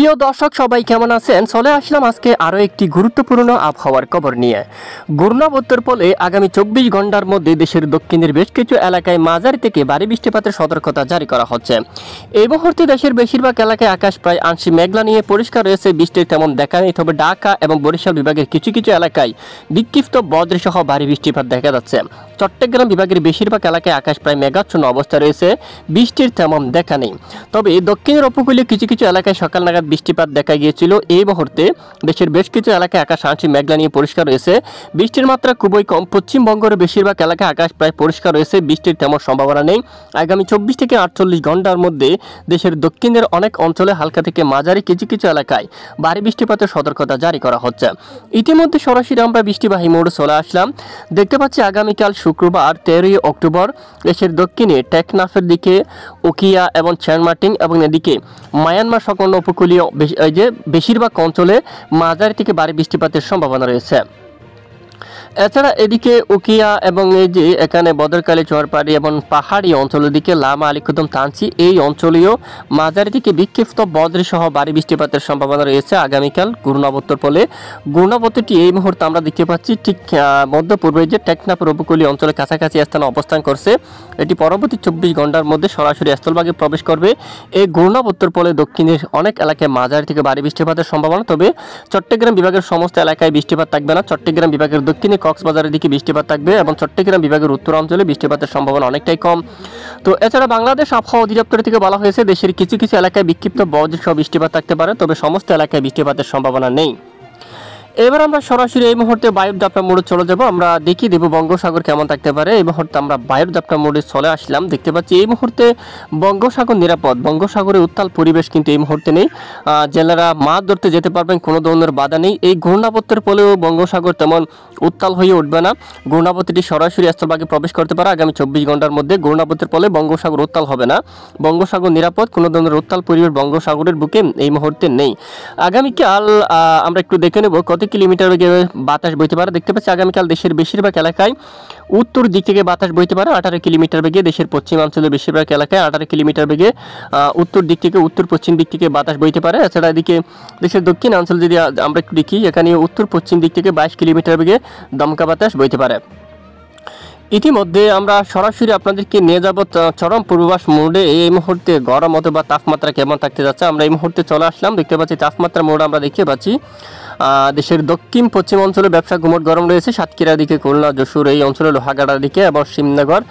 প্রিয় দর্শক, সবাই কেমন আছেন? চলে আসলাম আজকে আরও একটি গুরুত্বপূর্ণ আবহাওয়ার খবর নিয়ে। ঘূর্ণাবর্তের ফলে আগামী চব্বিশ ঘণ্টার মধ্যে দেশের দক্ষিণের বেশ কিছু এলাকায় মাঝারি থেকে ভারী বৃষ্টিপাতের সতর্কতা জারি করা হচ্ছে। এই মুহূর্তে দেশের বেশিরভাগ এলাকায় আকাশ প্রায় আংশিক মেঘলা নিয়ে পরিষ্কার রয়েছে, বৃষ্টির তেমন দেখা নেই। তবে ঢাকা এবং বরিশাল বিভাগের কিছু কিছু এলাকায় বিক্ষিপ্ত বজ্রসহ ভারী বৃষ্টিপাত দেখা যাচ্ছে। চট্টগ্রাম বিভাগের বেশিরভাগ এলাকায় আকাশ প্রায় মেঘাচ্ছন্ন অবস্থা রয়েছে, বৃষ্টির তেমন দেখা নেই। তবে দক্ষিণের উপকূলীয় কিছু কিছু এলাকায় সকাল নাগাদ বৃষ্টিপাত দেখা গিয়েছিল। এই মুহূর্তে দেশের বেশ কিছু এলাকায় আকাশ আংশিক মেঘলা নিয়ে পরিষ্কার রয়েছে। বৃষ্টির মাত্রা খুবই কম। পশ্চিমবঙ্গের বেশিরভাগ এলাকায় আকাশ প্রায় পরিষ্কার রয়েছে। বৃষ্টির তেমন সম্ভাবনা নেই। আগামী চব্বিশ থেকে আটচল্লিশ ঘণ্টার মধ্যে দেশের দক্ষিণের অনেক অঞ্চলে হালকা থেকে মাঝারি কিছু কিছু এলাকায় ভারী বৃষ্টিপাতের সতর্কতা জারি করা হচ্ছে। ইতিমধ্যে সরাসরি আমরা বৃষ্টিবাহী মোড়ে চলে আসলাম। দেখতে পাচ্ছি আগামীকাল শুক্রবার, তেরোই অক্টোবর, দেশের দক্ষিণে টেকনাফের দিকে ওকিয়া এবং চ্যানমার্টিং এবং এদিকে মায়ানমার সংলগ্ন উপকূলীয় এই যে বেশিরভাগ অঞ্চলে মাঝারি থেকে ভারী বৃষ্টিপাতের সম্ভাবনা রয়েছে। এছাড়া এদিকে উকিয়া এবং এই যে এখানে বদরকালী চরপাড়ি এবং পাহাড়ি অঞ্চলের দিকে লামা আলিকুদম তানচি এই অঞ্চলেও মাঝারি থেকে বিক্ষিপ্ত বদ্রি সহ বৃষ্টিপাতের সম্ভাবনা রয়েছে আগামীকাল ঘূর্ণাবর্তর ফলে ঘূর্ণাবর্তটি এই মুহূর্তে আমরা দেখতে পাচ্ছি ঠিক আহ, মধ্য পূর্বে যে টেকনাফের উপকূলীয় অঞ্চলের কাছাকাছি স্থানে অবস্থান করছে। এটি পরবর্তী চব্বিশ ঘণ্টার মধ্যে সরাসরি স্থলভাগে প্রবেশ করবে। এই ঘূর্ণাবর্তর ফলে দক্ষিণের অনেক এলাকায় মাঝারি থেকে ভারী বৃষ্টিপাতের সম্ভাবনা তবে চট্টগ্রাম বিভাগের সমস্ত এলাকায় বৃষ্টিপাত থাকবে না। চট্টগ্রাম বিভাগের দক্ষিণে কক্সবাজারের দিকে বৃষ্টিপাত থাকবে এবং চট্টগ্রাম বিভাগের উত্তরাঞ্চলে বৃষ্টিপাতের সম্ভাবনা অনেকটাই কম। তো এছাড়া বাংলাদেশ আবহাওয়া অধিদপ্তর থেকে বলা হয়েছে, দেশের কিছু কিছু এলাকায় বিক্ষিপ্ত বজ্রসহ বৃষ্টিপাত থাকতে পারে, তবে সমস্ত এলাকায় বৃষ্টিপাতের সম্ভাবনা নেই। এবার আমরা সরাসরি এই মুহূর্তে বায়ুর দাপটা মোড়ে চলে যাব। আমরা দেখিয়ে দেবো বঙ্গোসাগর কেমন থাকতে পারে। এই মুহূর্তে আমরা বায়ুর দাপটা মোড়ে চলে আসলাম। দেখতে পাচ্ছি এই মুহূর্তে বঙ্গোসাগর নিরাপদ। বঙ্গোসাগরে উত্তাল পরিবেশ কিন্তু এই মুহূর্তে নেই। জেলেরা মাছ ধরতে যেতে পারবেন, কোনো ধরনের বাধা নেই। এই ঘূর্ণাবর্তের ফলেও বঙ্গোসাগর তেমন উত্তাল হয়ে উঠবে না। ঘূর্ণাবর্তটি সরাসরি স্থলভাগে প্রবেশ করতে পারে। আগামী চব্বিশ ঘণ্টার মধ্যে ঘূর্ণাবর্তের ফলে বঙ্গোসাগর উত্তাল হবে না। বঙ্গোসাগর নিরাপদ, কোনো ধরনের উত্তাল পরিবেশ বঙ্গোসাগরের বুকে এই মুহূর্তে নেই। আগামীকাল আমরা একটু দেখে নেব কত কিলোমিটার বেগে বাতাস বইতে পারে, দেখতে পাচ্ছি আগামীকাল দেশের বেশিরভাগ এলাকায় উত্তর দিক থেকে বাতাস বইতে পারে, আঠারো কিলোমিটার বেগে দেশের পশ্চিমাঞ্চলের বেশিরভাগ এলাকায় আঠারো কিলোমিটার বেগে উত্তর দিক থেকে উত্তর পশ্চিম দিক থেকে বাতাস বইতে পারে। এছাড়া এদিকে দেশের দক্ষিণ অঞ্চল যদি আমরা একটু দেখি, এখানে উত্তর পশ্চিম দিক থেকে বাইশ কিলোমিটার বেগে দমকা বাতাস বইতে পারে। ইতিমধ্যে আমরা সরাসরি আপনাদেরকে নিয়ে যাব চরম পূর্বাভাস মোডে। এই মুহূর্তে গরম অথবা তাপমাত্রা কেমন থাকতে যাচ্ছে, আমরা এই মুহূর্তে চলে আসলাম। দেখতে পাচ্ছি তাপমাত্রা মোড আমরা দেখতে পাচ্ছি। দেশের দক্ষিণ, পশ্চিম অঞ্চলে ব্যবসা গুমট গরম রয়েছে। সাতক্ষীরা দিকে খুলনা, যশোর এই অঞ্চলে লোহাগাড়ার দিকে এবং শিবনগর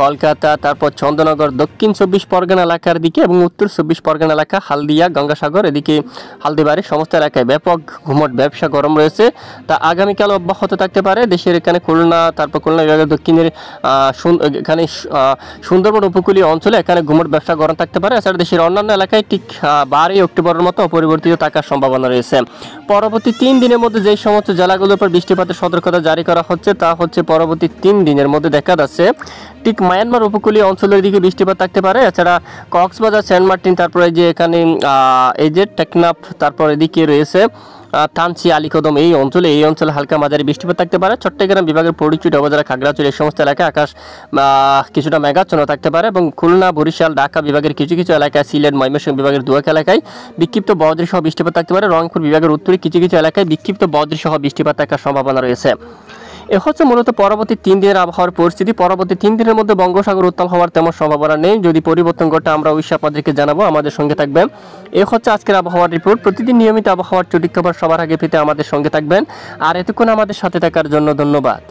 কলকাতা, তারপর চন্দ্রনগর, দক্ষিণ চব্বিশ পরগনা এলাকার দিকে এবং উত্তর চব্বিশ পরগনা এলাকা, হালদিয়া, গঙ্গাসাগর এদিকে হালদিবাড়ি, সমস্ত এলাকায় ব্যাপক ঘুমট ব্যবসা গরম রয়েছে। তা আগামীকাল অব্যাহত থাকতে পারে। দেশের এখানে খুলনা, তারপর খুলনা বিভাগের দক্ষিণের এখানে সুন্দরবন উপকূলীয় অঞ্চলে এখানে ঘুমট ব্যবসা গরম থাকতে পারে। এছাড়া দেশের অন্যান্য এলাকায় ঠিক বারোই অক্টোবরের মতো অপরিবর্তিত থাকার সম্ভাবনা রয়েছে। পরবর্তী তিন দিনের মধ্যে যে সমস্ত জেলাগুলোর উপর বৃষ্টিপাতের সতর্কতা জারি করা হচ্ছে, তা হচ্ছে পরবর্তী তিন দিনের মধ্যে দেখা যাচ্ছে। ঠিক মায়ানমার উপকূলীয় অঞ্চলের দিকে বৃষ্টিপাত থাকতে পারে। এছাড়া কক্সবাজার, সেন্ট মার্টিন, তারপরে যে এখানে এই যে টেকনাফ, তারপর এদিকে রয়েছে। তানচি, আলিকদম এই অঞ্চলে এই অঞ্চলে হালকা মাঝারি বৃষ্টিপাত থাকতে পারে। চট্টগ্রাম বিভাগের পরিচুটি অবজারা খাগড়াচুরি এই সমস্ত এলাকায় আকাশ কিছুটা মেঘাচ্ছন্ন থাকতে পারে এবং খুলনা, বরিশাল, ঢাকা বিভাগের কিছু কিছু এলাকায়, সিলেট, ময়মনসিংহ বিভাগের দুয়াক এলাকায় বিক্ষিপ্ত বদ্রি সহ বৃষ্টিপাত থাকতে পারে। রংপুর বিভাগের উত্তরে কিছু কিছু এলাকায় বিক্ষিপ্ত বদ্রি সহ বৃষ্টিপাত থাকার সম্ভাবনা রয়েছে। এ হচ্ছে মূলত পরবর্তী তিন দিনের আবহাওয়ার পরিস্থিতি। পরবর্তী তিন দিনের মধ্যে বঙ্গোসাগর উত্তাল হওয়ার তেমন সম্ভাবনা নেই। যদি পরিবর্তন ঘটে, আমরা অবশ্যই আপনাদেরকে জানাব। আমাদের সঙ্গে থাকবেন। এ হচ্ছে আজকের আবহাওয়ার রিপোর্ট প্রতিদিন নিয়মিত আবহাওয়ার চটিক খবর সবার আগে পেতে আমাদের সঙ্গে থাকবেন। আর এতক্ষণ আমাদের সাথে থাকার জন্য ধন্যবাদ।